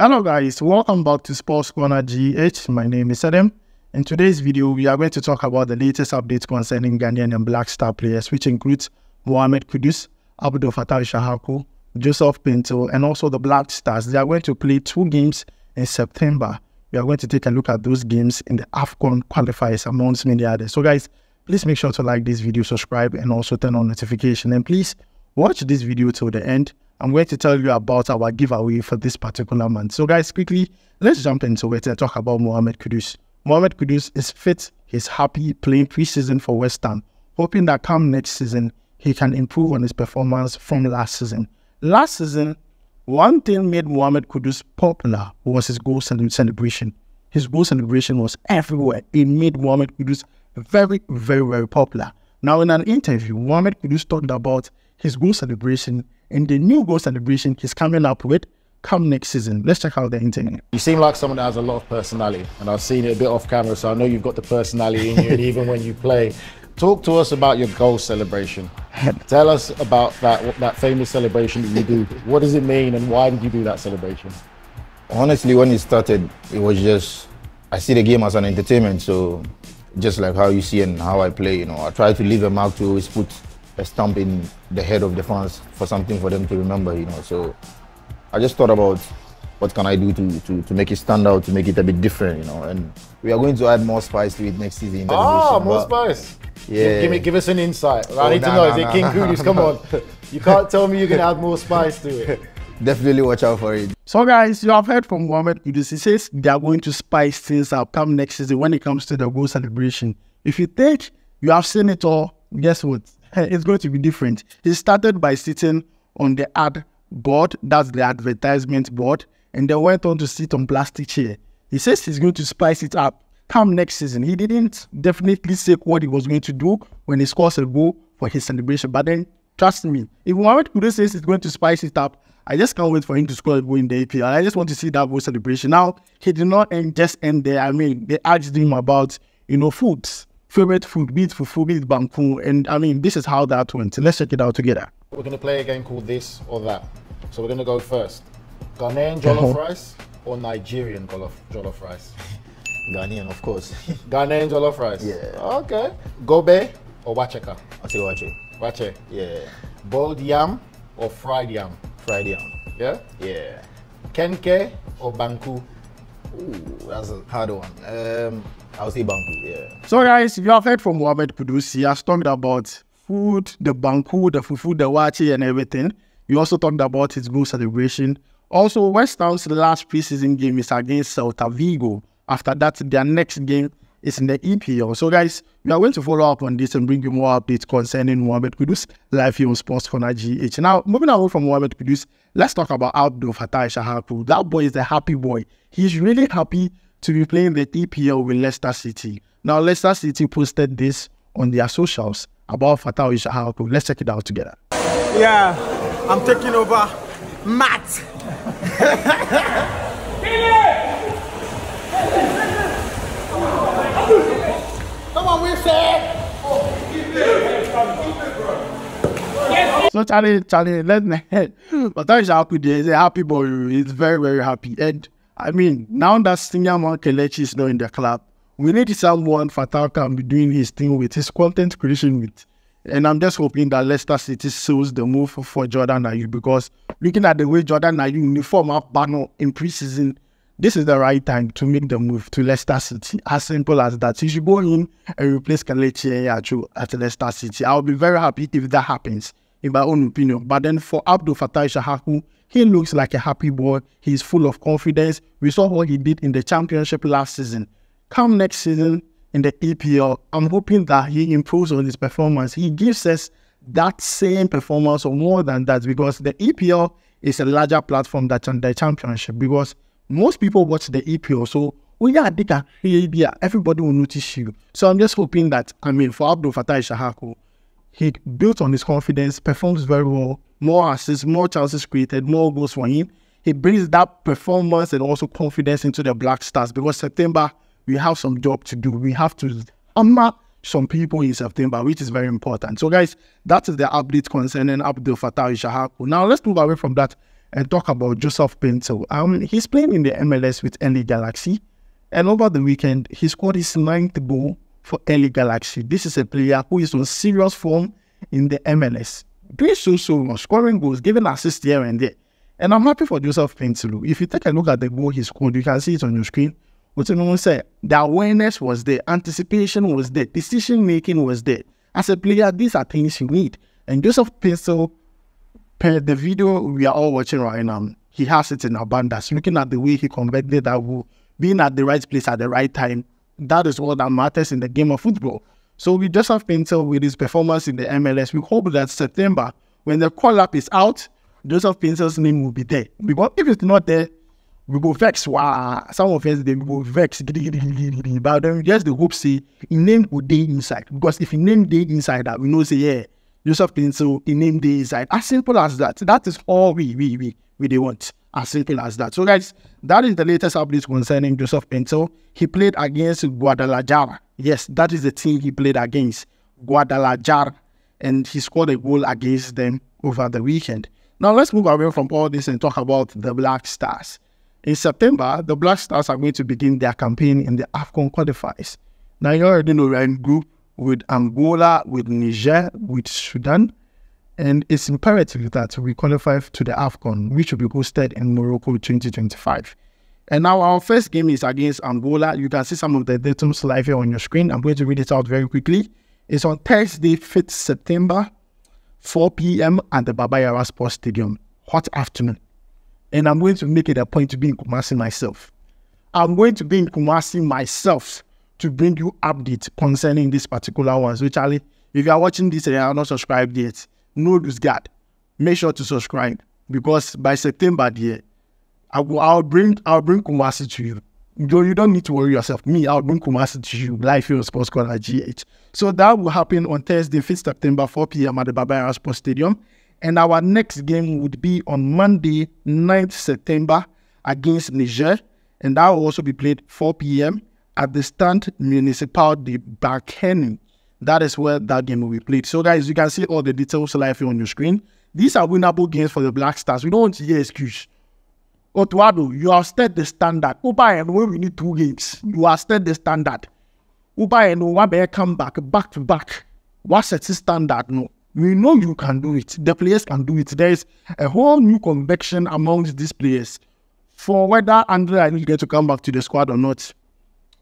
Hello guys, welcome back to Sports Corner GH. My name is Edem. In today's video, we are going to talk about the latest updates concerning Ghanaian and Black Star players, which includes Mohamed Kudus, Abdul Fatawu Issahaku, Joseph Paintsil, and also the Black Stars. They are going to play two games in September. We are going to take a look at those games in the AFCON qualifiers amongst many others. So guys, please make sure to like this video, subscribe, and also turn on notification. And please watch this video till the end I'm going to tell you about our giveaway for this particular month. So guys, quickly, let's jump into it and talk about Mohamed Kudus. Mohamed Kudus is fit, he's happy playing preseason for West Ham, hoping that come next season, he can improve on his performance from last season. Last season, one thing made Mohamed Kudus popular was his goal celebration. His goal celebration was everywhere. It made Mohamed Kudus very, very, very popular. Now, in an interview, Mohamed Kudus talked about his goal celebration and the new goal celebration he's coming up with come next season. Let's check out the interview. You seem like someone that has a lot of personality, and I've seen it a bit off camera, so I know you've got the personality in you, and even when you play. Talk to us about your goal celebration. Tell us about that that famous celebration that you do. What does it mean, and why did you do that celebration? Honestly, when it started, it was just I see the game as an entertainment. So just like how you see and how I play, you know, I try to leave a mark to always put a stamp in the head of the fans for something for them to remember, you know. So I just thought about what can I do to, to, to make it stand out, to make it a bit different, you know. And we are going to add more spice to it next season. Ah, more spice. Yeah. Give, me, give us an insight. Oh, I need nah, to know. Nah, is it King nah, Kudus? Come on. You can't tell me you can add more spice to it. Definitely watch out for it. So, guys, you have heard from Mohamed Kudus. He says they are going to spice things up come next season when it comes to the goal celebration. If you think you have seen it all, guess what? it's going to be different. He started by sitting on the ad board, that's the advertisement board, and then went on to sit on plastic chair. He says he's going to spice it up come next season. He didn't definitely say what he was going to do when he scores a goal for his celebration. But then, trust me, if Mohamed Kudus says he's going to spice it up, I just can't wait for him to score a goal in the APL. I just want to see that goal celebration. Now, he did not end, just end there. I mean, they asked him about, you know, foods favorite food, be it fufu, be it banku. And I mean, this is how that went. Let's check it out together. We're going to play a game called this or that. So we're going to go first. Ghanaian jollof uh-huh. rice or Nigerian jollof, jollof rice? Ghanaian, of course. Ghanaian jollof rice? Yeah. Okay. Gobe or wacheka? I say waakye. Waakye? Yeah. Boiled yam or fried yam? Fried yam. Yeah? Yeah. Kenkey or banku? Ooh, that's a hard one. Um, I'll say Banku, yeah. So guys, if you have heard from Mohamed Kudus, he has talked about food, the Banku, the fufu, the waakye and everything. He also talked about his goal celebration. Also, West Ham's last preseason game is against Celta Vigo. After that, their next game is in the EPL. So guys, we are going to follow up on this and bring you more updates concerning Mohamed Kudus live here on Sports Corner GH. Now, moving away from Mohamed Kudus, let's talk about Abdul Fatawu Issahaku. That boy is a happy boy. He's really happy to be playing the EPL with Leicester City. Now, Leicester City posted this on their socials about Fattah Issahaku. Let's check it out together. Yeah, I'm taking over Matt. Come on, we say. So Charlie, Charlie, let me. head. But that is Issahaku is a happy boy. He's very, very happy. And I mean, now that senior man Kelechi is not in the club, we need someone Fatawu can be doing his thing with, his content creation with. And I'm just hoping that Leicester City seals the move for Jordan Ayew because looking at the way Jordan Ayew uniform up banner in preseason, this is the right time to make the move to Leicester City. As simple as that. You should go in and replace Kelechi at Leicester City. I'll be very happy if that happens, in my own opinion. But then for Abdul Fatawu Issahaku, he looks like a happy boy. He's full of confidence. We saw what he did in the championship last season. Come next season in the EPL, I'm hoping that he improves on his performance. He gives us that same performance or more than that because the EPL is a larger platform than the championship because most people watch the EPL. So we are bigger idea. Everybody will notice you. So I'm just hoping that I mean for Abdul Fatawu Issahaku, he built on his confidence, performs very well, more assists, more chances created, more goals for him. He brings that performance and also confidence into the Black Stars because September, we have some job to do. We have to hammer some people in September, which is very important. So, guys, that is the update concerning Abdul Fatawu Issahaku. Now, let's move away from that and talk about Joseph Paintsil. Um, he's playing in the MLS with LA Galaxy, and over the weekend he scored his ninth goal for LA Galaxy. This is a player who is on serious form in the MLS, doing so so much, scoring goals, giving assists here and there. And I'm happy for Joseph Paintsil. If you take a look at the goal he scored, you can see it on your screen. What I say, the awareness was there, anticipation was there, decision making was there. As a player, these are things you need. And Joseph Paintsil, per the video we are all watching right now, he has it in abundance. Looking at the way he converted that goal, being at the right place at the right time, that is what that matters in the game of football. So with Joseph Paintsil, with his performance in the MLS, we hope that September, when the call up is out, Joseph Paintsil's name will be there. Because if it's not there, we go vex. Wow, some of us they go vex. But then just the hope say name will day inside. Because if in name day inside that we know say yeah, Joseph Paintsil in name day inside. As simple as that. That is all we we we we they want. As simple as that. So guys, that is the latest update concerning Joseph Paintsil. He played against Guadalajara. Yes, that is the team he played against. Guadalajara. And he scored a goal against them over the weekend. Now let's move away from all this and talk about the Black Stars. In September, the Black Stars are going to begin their campaign in the AFCON qualifiers. Now you already know we're in group with Angola, with Niger, with Sudan, and it's imperative that we qualify to the AFCON, which will be hosted in Morocco 2025. And now our first game is against Angola. You can see some of the details live here on your screen. I'm going to read it out very quickly. It's on Thursday, 5th September 4 p.m. at the Baba Yara Sports Stadium. Hot afternoon. And I'm going to make it a point to be in Kumasi myself. I'm going to be in Kumasi myself to bring you updates concerning this particular one. So, Charlie, if you are watching this and you are not subscribed yet, this God. Make sure to subscribe because by September, dear, I will, I'll bring I'll bring Kumasi to you. You, you don't need to worry yourself. Me, I'll bring Kumasi to you, live here Sports Corner GH. So that will happen on Thursday, 5th September, 4 p.m. at the Baba Yara Sports Stadium. And our next game would be on Monday, 9th September against Niger. And that will also be played 4 p.m. at the Stade Municipal de Berkane. That is where that game will be played. So, guys, you can see all the details live here on your screen. These are winnable games for the Black Stars. We don't hear excuse. Otto Addo, you have set the standard. Uber and we need two games, you have set the standard. Uber and Wabe come back, back to back. What's the standard? No. We know you can do it. The players can do it. There is a whole new conviction amongst these players for whether Andre Ayew need to come back to the squad or not.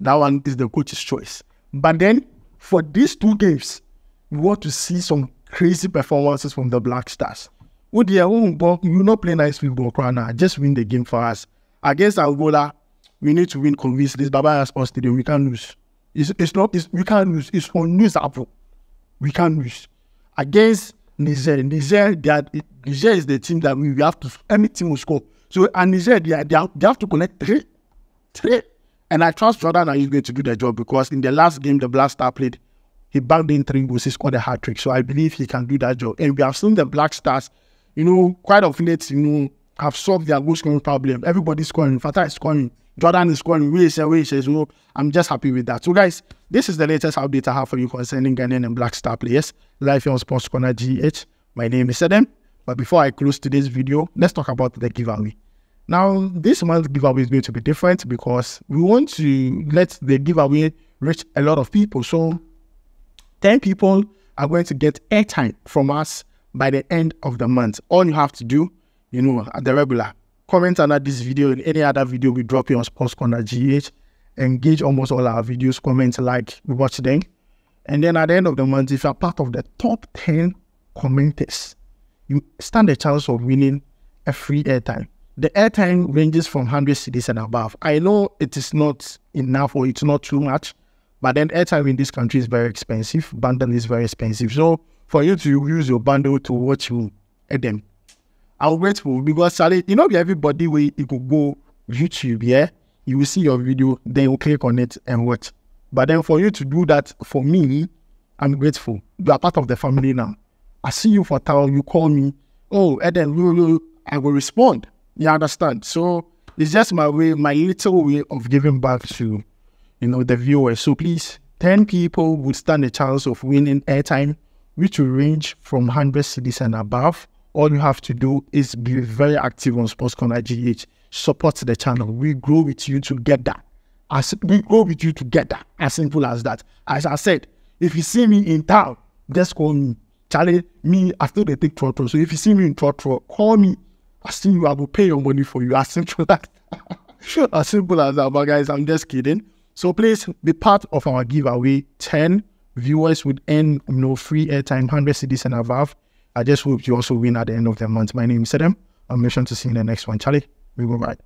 That one is the coach's choice. But then for these two games, we want to see some crazy performances from the Black Stars. Oh dear, oh, but you not play nice football, Krana. Just win the game for us. Against Angola, we need to win convincingly. Baba Sports Stadium, we can't lose. It's, it's not, it's, we can't lose. It's unusable. We can't lose. Against Niger, Niger, Niger is the team that we, we have to, any team will score. So, and Niger, they, they, are, they have to connect three. Three. And I trust Jordan are going to do the job because in the last game the Black Star played, he bagged in three goals, he scored a hat trick. So I believe he can do that job. And we have seen the Black Stars you know, quite often you know, have solved their goal scoring problem. Everybody's scoring. Fata is scoring. Jordan is scoring. We say, we say, so I'm just happy with that. So, guys, this is the latest update I have for you concerning Ghanaian and Black Star players. Live on Sports Corner GH. My name is Edem. But before I close today's video, let's talk about the giveaway. Now, this month's giveaway is going to be different because we want to let the giveaway reach a lot of people. So, 10 people are going to get airtime from us by the end of the month. All you have to do, you know, at the regular, comment under this video and any other video we drop here on Sports GH. Engage almost all our videos, comment, like, watch them. And then at the end of the month, if you're part of the top 10 commenters, you stand a chance of winning a free airtime. The airtime ranges from 100 cedis and above. I know it is not enough or it's not too much, but then airtime in this country is very expensive. Bundle is very expensive. So for you to use your bundle to watch you at them. I'm grateful because Sally, you know, everybody way you could go YouTube, yeah, you will see your video, then you click on it and watch. But then for you to do that for me, I'm grateful. You are part of the family now. I see you for town, you call me, oh, and then I will respond. You understand? So it's just my way, my little way of giving back to, you know, the viewers. So please, 10 people would stand a chance of winning airtime which will range from 100 cedis and above all you have to do is be very active on Sports Corner GH. Support the channel. We grow with you together. As we grow with you together. As simple as that. As I said, if you see me in town, just call me. Charlie, me, I still they take trotro. So if you see me in trotro, call me. I see you, I will pay your money for you. As simple as that. as simple as that. But guys, I'm just kidding. So please be part of our giveaway. 10 viewers would earn you know free airtime, 100 cedis and above. I just hope you also win at the end of the month. My name is Edem. I'm mission to see you in the next one. Charlie, we go right.